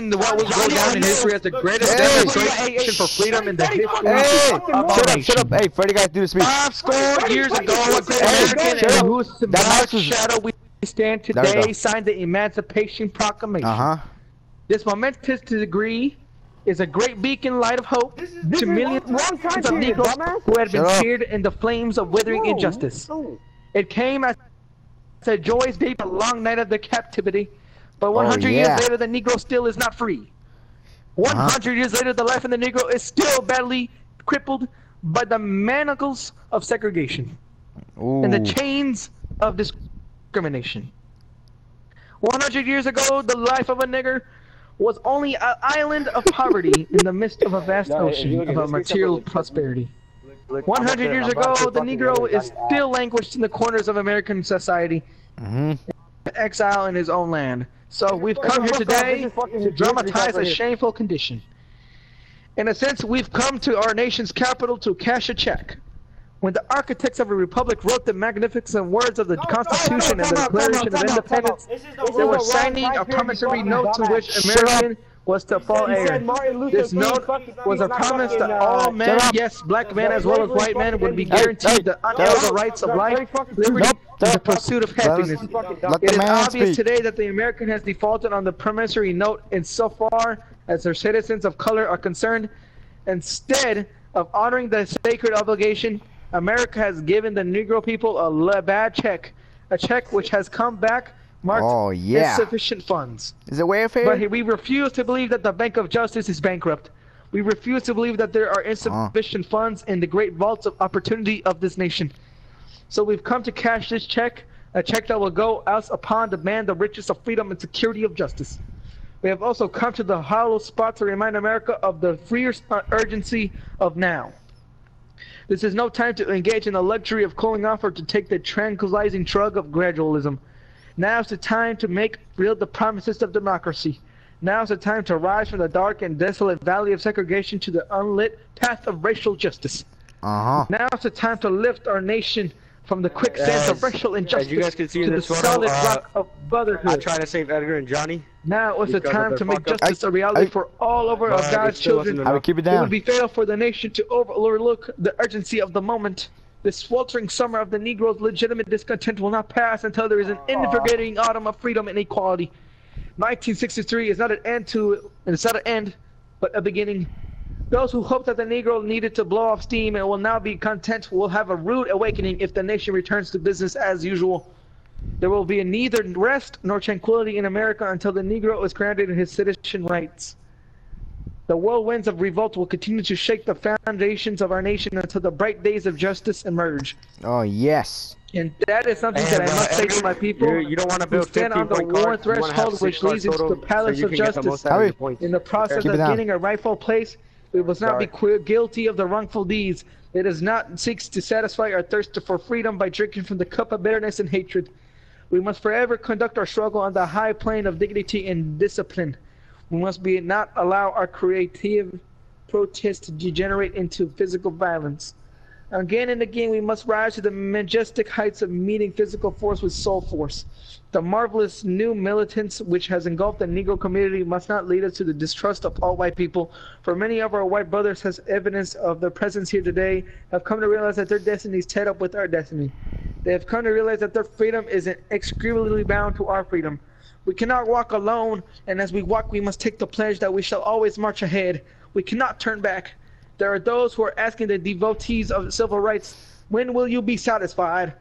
in what will go down in history as the greatest Hey. demonstration for freedom in the history Hey, of our shut up, nation. shut up. Hey, Fredy guys, do the speech. Five score years ago, a great Hey, American shut in up. whose That symbolic mouse is- shadow we stand There we today signed the Emancipation Proclamation. Uh huh. This momentous degree is a great beacon light of hope This is- to this is millions wrong- wrong time of period, Negroes who had been Shut seared in the flames of withering No, injustice. no. It came as a joyous day, a long night of their captivity. But 100 Oh, yeah. years later, the Negro still is not free. 100 years later, the life of the Negro is still badly crippled by the manacles of segregation Ooh. and the chains of discrimination. 100 years ago, the life of a nigger was only an island of poverty in the midst of a vast No, ocean of a material at this. prosperity. Look, 100 I'm years ago, the Negro is still languished in the corners of American society, Mm-hmm. exile in his own land. So we've come here today this is fucking to dramatize a shameful condition. In a sense, we've come to our nation's capital to cash a check. When the architects of a republic wrote the magnificent words of the Constitution and the Declaration of Independence, This is the they were signing a promissory note to which. American was to fall He heir. This note was a promise that uh, all men, yes, black men as well as white men, would be guaranteed the unalienable rights of life, liberty, the pursuit of happiness. Let It the is man obvious speak. today that the American has defaulted on the promissory note insofar as their citizens of color are concerned. Instead of honoring the sacred obligation, America has given the Negro people a bad check, a check which has come back marked Oh, yeah. insufficient funds. Is it welfare? But we refuse to believe that the Bank of Justice is bankrupt. We refuse to believe that there are insufficient funds in the great vaults of opportunity of this nation. So we've come to cash this check, a check that will go us upon demand the riches of freedom and security of justice. We have also come to the hollow spot to remind America of the freer urgency of now. This is no time to engage in the luxury of cooling off or to take the tranquilizing drug of gradualism. Now's the time to make real the promises of democracy. Now's the time to rise from the dark and desolate valley of segregation to the unlit path of racial justice. Uh huh. Now's the time to lift our nation from the quicksand of As- racial as injustice you guys can see in to the this photo, solid uh, rock of brotherhood. I brotherhood. try to save Edgar and Johnny. Now is the time to make justice a reality I- for all over But of it God's children. I would keep it It would be fatal for the nation to overlook the urgency of the moment. The sweltering summer of the Negro's legitimate discontent will not pass until there is an invigorating autumn of freedom and equality. 1963 is not an end to, it, and it's not an end, but a beginning. Those who hoped that the Negro needed to blow off steam and will now be content will have a rude awakening if the nation returns to business as usual. There will be neither rest nor tranquility in America until the Negro is granted his citizen rights. The whirlwinds of revolt will continue to shake the foundations of our nation until the bright days of justice emerge. Oh yes. And that is something And, that I uh, must say to my people you're- You don't want to build stand 15 on the war cards. You wanna have threshold which leads into total, the palace so of can get the justice. most out of Harry. your points. In the process Keep of it down. gaining a rightful place, we must not be Sorry. qu- guilty of the wrongful deeds. It is not seeks to satisfy our thirst for freedom by drinking from the cup of bitterness and hatred. We must forever conduct our struggle on the high plane of dignity and discipline. We must be not allow our creative protest to degenerate into physical violence. Again and again, we must rise to the majestic heights of meeting physical force with soul force. The marvelous new militance which has engulfed the Negro community must not lead us to the distrust of all white people, for many of our white brothers, as evidence of their presence here today, have come to realize that their destiny is tied up with our destiny. They have come to realize that their freedom is inextricably bound to our freedom. We cannot walk alone, and as we walk, we must take the pledge that we shall always march ahead. We cannot turn back. There are those who are asking the devotees of civil rights, when will you be satisfied?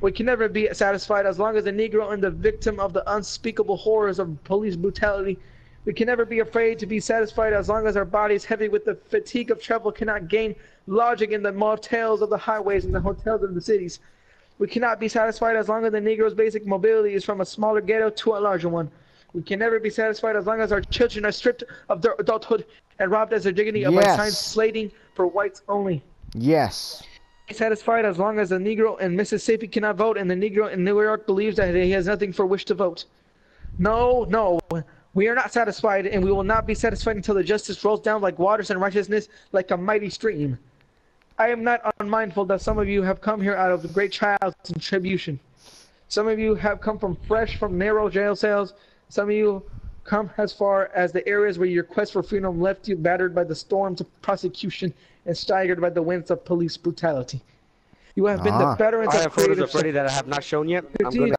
We can never be satisfied as long as the Negro and the victim of the unspeakable horrors of police brutality. We can never be afraid to be satisfied as long as our bodies, heavy with the fatigue of travel, cannot gain lodging in the motels of the highways and the hotels of the cities. We cannot be satisfied as long as the Negro's basic mobility is from a smaller ghetto to a larger one. We can never be satisfied as long as our children are stripped of their adulthood and robbed as their dignity of Yes. signs slating for whites only. Yes. Satisfied as long as the Negro in Mississippi cannot vote and the Negro in New York believes that he has nothing for which to vote. No, no. We are not satisfied, and we will not be satisfied until the justice rolls down like waters and righteousness like a mighty stream. I am not unmindful that some of you have come here out of great trials and tribulation. Some of you have come from fresh from narrow jail cells. Some of you come as far as the areas where your quest for freedom left you battered by the storms of prosecution and staggered by the winds of police brutality. You have been Ah. the veterans I of have photos of Fredy that I have not shown yet. I'm gonna